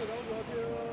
Thank you.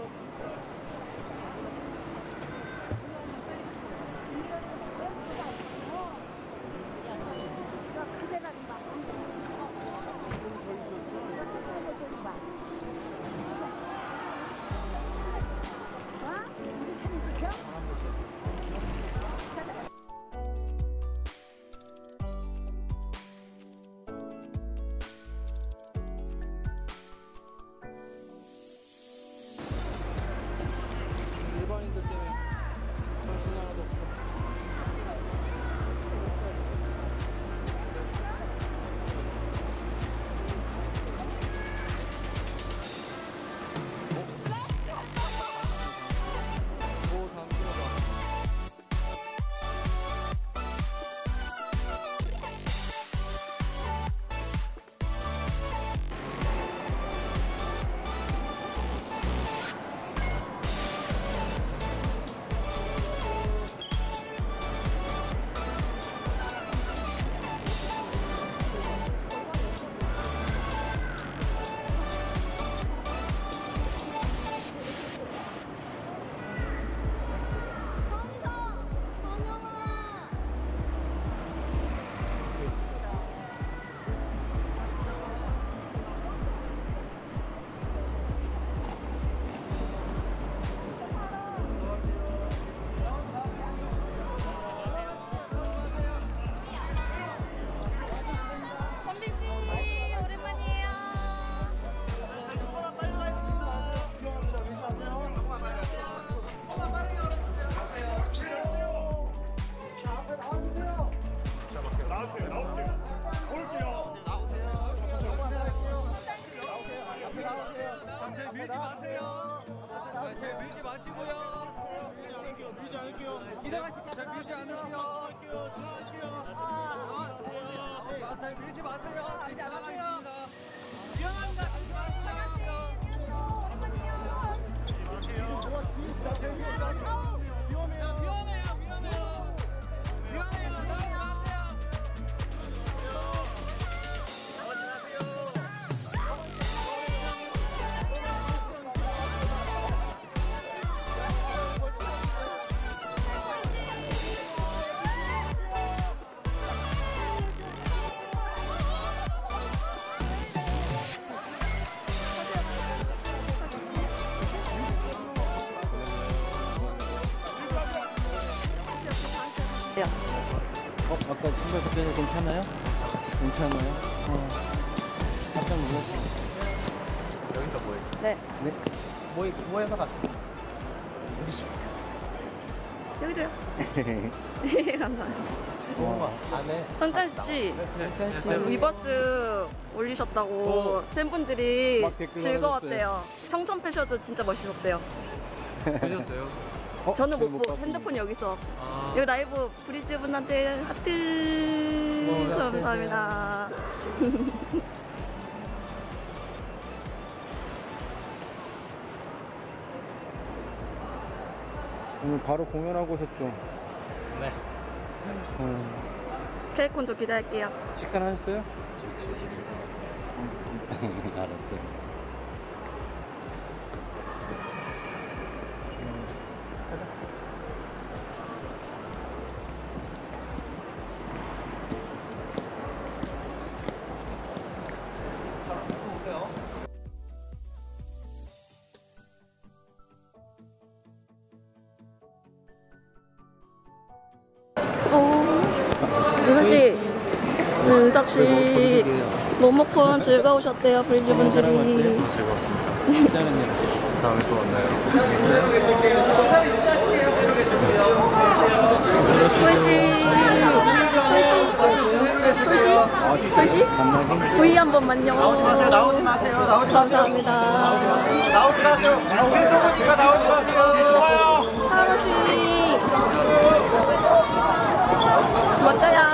밀지 마세요. 밀지 않을게요. 어, 아까 신발 그때는 괜찮아요? 괜찮아요? 어. 깜짝 놀랐어. 여기서 뭐해? 네. 네? 뭐, 뭐 해서 갔어? 여기도요. 감사합니다. 좋은 거 안에. 선찬 씨 네, 위버스 올리셨다고 팬분들이 막 댓글 즐거웠대요. 청천 패셔도 진짜 멋있었대요. 보셨어요? 어? 저는 못못 보고 봤군요. 핸드폰이 여기서 아, 여기 라이브 브리즈 분한테 하트 어, 감사합니다. 오늘 바로 공연하고 오셨죠? 네. 음, 케이콘도 기대할게요. 식사는 하셨어요? 알았어요. 윤석 씨, 모모콘 즐거우셨대요 브리즈? 분들이. 즐거웠습니다. 다음에 또 만나요. 소시, 소시, 소시, 소시, 만나기? V 한 번 만요. 나오지 마세요. 나오지 마세요. 감사합니다. 나오지 마세요. 왼쪽으로 제가 나오지 마세요. 좋아요. 하루 씨, 멋져요.